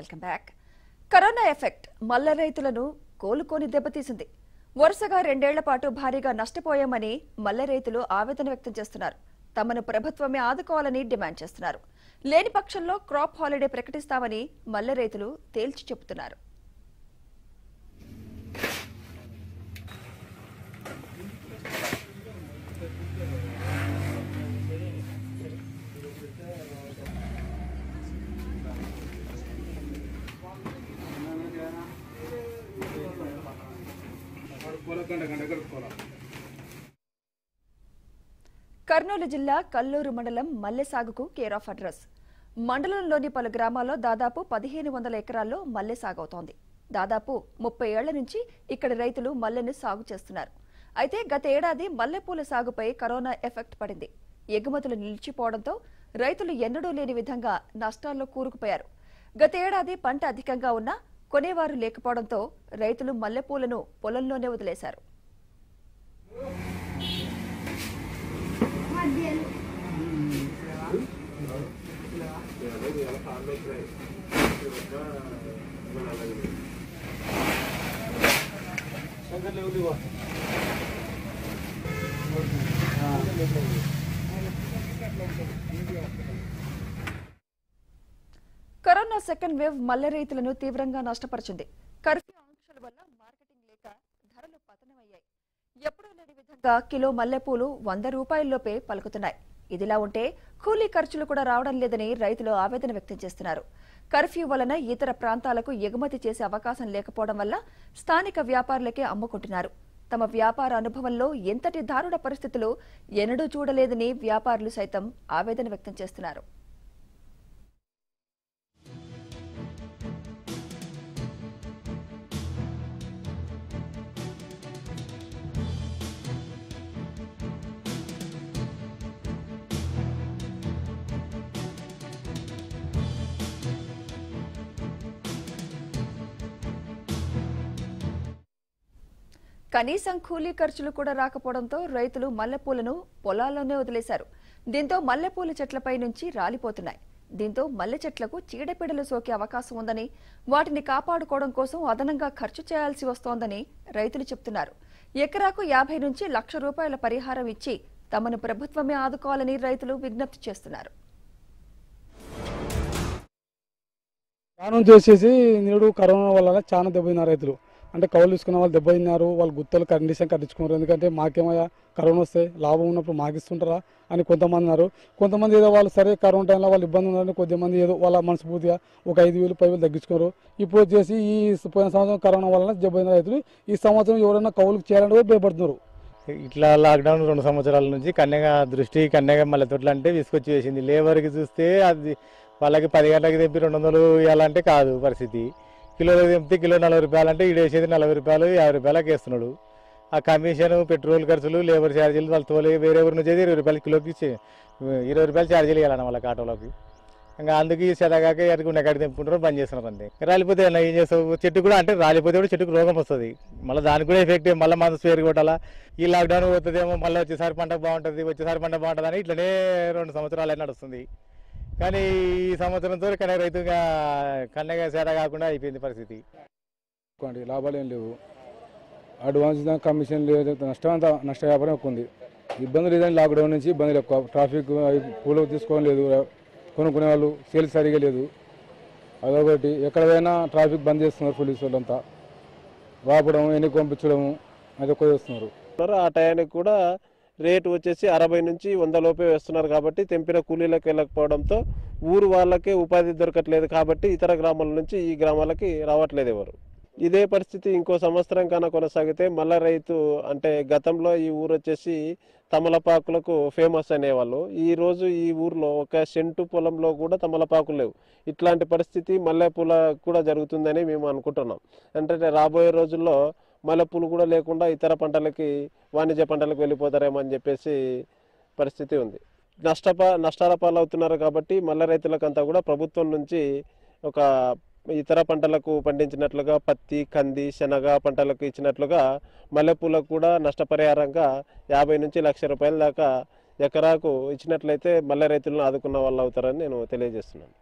Welcome back. Corona effect మల్ల రైతులను కోలుకొని దెబ్బతీసింది. వరుసగా రెండేళ్ళ పాటు భారీగా నష్టపోయామని మల్ల రైతులు ఆవేదన వ్యక్తం చేస్తున్నారు. తమను ప్రభుత్వమే ఆదుకోవాలని డిమాండ్ చేస్తున్నారు. లేని పక్షంలో క్రాప్ హాలిడే ప్రకటిస్తామని మల్ల రైతులు తేల్చి చెబుతున్నారు. కర్నూలు జిల్లా కల్లూరు మండలం మల్లె సాగుకు కేర్ ఆఫ్ అడ్రస్. మండలంలోని పలు గ్రామాల్లో దాదాపు పదిహేను వందల ఎకరాల్లో మల్లె సాగవుతోంది. దాదాపు ముప్పై ఏళ్ళ నుంచి ఇక్కడ రైతులు మల్లెను సాగు చేస్తున్నారు. అయితే గత ఏడాది మల్లెపూల సాగుపై కరోనా ఎఫెక్ట్ పడింది. ఎగుమతులు నిలిచిపోవడంతో రైతులు ఎన్నడూ లేని విధంగా నష్టాల్లో కూరుకుపోయారు. గత ఏడాది పంట అధికంగా ఉన్నా కొనేవారు లేకపోవడంతో రైతులు మల్లెపూలను పొలంలోనే వదిలేశారు. కరోనా సెకండ్ వేవ్ మల్లె రైతులను తీవ్రంగా నష్టపరిచింది. కర్ఫ్యూ ఆంక్షల వల్ల మార్కెటింగ్ లేక ధరలు పతనమయ్యాయి. ఎప్పుడూ లేని విధంగా కిలో మల్లెపూలు వంద రూపాయల్లోపే పలుకుతున్నాయి. ఇదిలా ఉంటే కూలీ ఖర్చులు కూడా రావడం లేదని రైతులు ఆవేదన వ్యక్తం చేస్తున్నారు. కర్ఫ్యూ వలన ఇతర ప్రాంతాలకు ఎగుమతి చేసే అవకాశం లేకపోవడం వల్ల స్థానిక వ్యాపారులకే అమ్ముకుంటున్నారు. తమ వ్యాపార అనుభవంలో ఎంతటి దారుణ పరిస్థితులు ఎన్నడూ చూడలేదని వ్యాపారులు సైతం ఆవేదన వ్యక్తం చేస్తున్నారు. కనీసం కూలీ ఖర్చులు కూడా రాకపోవడంతో రైతులు మల్లెపూలను పొలాల్లోనే వదిలేశారు. దీంతో మల్లెపూల చెట్లపై నుంచి రాలిపోతున్నాయి. దీంతో మల్లె చెట్లకు చీడపీడలు సోకే అవకాశం ఉందని వాటిని కాపాడుకోవడం కోసం అదనంగా ఖర్చు చేయాల్సి వస్తోందని రైతులు చెప్తున్నారు. ఎకరాకు యాభై నుంచి లక్ష రూపాయల పరిహారం ఇచ్చి తమను ప్రభుత్వమే ఆదుకోవాలని రైతులు విజ్ఞప్తి చేస్తున్నారు. చేసేసి నేడు కరోనా వల్ల చాలా దెబ్బతిన్నారు రైతులు. అంటే కౌలు తీసుకున్న వాళ్ళు దెబ్బతిన్నారు వాళ్ళు గుత్తలు కండిషన్ కట్టించుకున్నారు. ఎందుకంటే మాకేమయ్యా కరోనా వస్తే లాభం ఉన్నప్పుడు మాకు ఇస్తుంటారా అని కొంతమంది అన్నారు కొంతమంది ఏదో వాళ్ళు సరే కరోనా టైంలో వాళ్ళు ఇబ్బంది ఉన్నారని కొద్దిమంది ఏదో వాళ్ళ మనస్ఫూర్తిగా ఒక ఐదు వేలు పది వేలు తగ్గించుకున్నారు. ఇప్పుడు వచ్చేసి ఈ పోయిన సంవత్సరం కరోనా వలన దెబ్బతిన రైతులు ఈ సంవత్సరం ఎవరైనా కౌలుకు చేయాలని కూడా భయపడుతున్నారు. ఇట్లా లాక్డౌన్ రెండు సంవత్సరాల నుంచి కన్యగా దృష్టి కన్యగా మళ్ళీ తొట్లు అంటే తీసుకొచ్చి వేసింది. లేబర్కి చూస్తే అది వాళ్ళకి పది గంటలకి తెప్పి రెండు వందలు ఇవ్వాలంటే కాదు పరిస్థితి. కిలోలు తెంపితే కిలో నలభై రూపాయలు అంటే ఈడు వేసేది నలభై రూపాయలు యాభై రూపాయలకి వేస్తున్నాడు. ఆ కమిషన్ పెట్రోల్ ఖర్చులు లేబర్ ఛార్జీలు వాళ్ళ వేరే ఊరి నుంచి ఇరవై రూపాయలు కిలోకి ఇరవై రూపాయలు ఛార్జీలు ఇవ్వాలన్న వాళ్ళకి ఆటోలోకి. ఇంకా అందుకు ఈ సెదగాక ఎట్టుకున్న ఎక్కడ తెంపుకుంటారో బంద్ చేస్తున్నారు అంతే. రాలిపోతే ఏం చేస్తావు? చెట్టు కూడా అంటే రాలిపోతే కూడా చెట్టుకు రోగం వస్తుంది. మళ్ళీ దానికి కూడా ఎఫెక్ట్ మళ్ళీ మందు స్పేర్ కొట్టాలా? ఈ లాక్డౌన్ పోతుందేమో మళ్ళీ వచ్చేసారి పంట బాగుంటుంది వచ్చేసారి పంట బాగుంటుంది అని ఇట్లనే రెండు సంవత్సరాలు నడుస్తుంది. కానీ ఈ సంవత్సరంతో కన్నా రైతుగా కన్నగా సేద కాకుండా అయిపోయింది పరిస్థితి. లాభాలు ఏం లేవు. అడ్వాన్స్ కమిషన్ లేదు నష్టం అంతా నష్ట వ్యాపారం ఎక్కువ ఉంది. ఇబ్బందులు లేదని లాక్డౌన్ నుంచి ఇబ్బందులు ఎక్కువ. ట్రాఫిక్ పూలు తీసుకోవడం లేదు. కొనుక్కునే వాళ్ళు సేల్స్ సరిగా లేదు. అదొకటి. ఎక్కడ పోయినా ట్రాఫిక్ బంద్ చేస్తున్నారు పోలీసు వాళ్ళంతా. రాపడం ఎన్నిక పంపించడం అది ఎక్కువ చేస్తున్నారు. ఆ టయానికి కూడా రేటు వచ్చేసి అరవై నుంచి వంద లోపే వేస్తున్నారు కాబట్టి తెంపిన కూలీలకు వెళ్ళకపోవడంతో ఊరు వాళ్ళకే ఉపాధి దొరకట్లేదు కాబట్టి ఇతర గ్రామాల నుంచి ఈ గ్రామాలకి రావట్లేదు ఎవరు. ఇదే పరిస్థితి ఇంకో సంవత్సరం కన్నా కొనసాగితే మళ్ళా రైతు అంటే గతంలో ఈ ఊరు వచ్చేసి తమలపాకులకు ఫేమస్ అనేవాళ్ళు. ఈ రోజు ఈ ఊర్లో ఒక సెంటు పొలంలో కూడా తమలపాకులు లేవు. ఇట్లాంటి పరిస్థితి మల్లెపూల కూడా జరుగుతుందని మేము అనుకుంటున్నాం. అంటే రాబోయే రోజుల్లో మల్లెపూలు కూడా లేకుండా ఇతర పంటలకి వాణిజ్య పంటలకు వెళ్ళిపోతారేమో అని చెప్పేసి పరిస్థితి ఉంది. నష్టప నష్టాల పాలవుతున్నారు కాబట్టి మల్ల రైతులకంతా కూడా ప్రభుత్వం నుంచి ఒక ఇతర పంటలకు పండించినట్లుగా పత్తి కంది శనగ పంటలకు ఇచ్చినట్లుగా మల్లెపూలకు కూడా నష్టపరిహారంగా యాభై నుంచి లక్ష రూపాయల దాకా ఎకరాకు ఇచ్చినట్లయితే మల్లె రైతులను ఆదుకున్న వాళ్ళు అవుతారని నేను తెలియజేస్తున్నాను.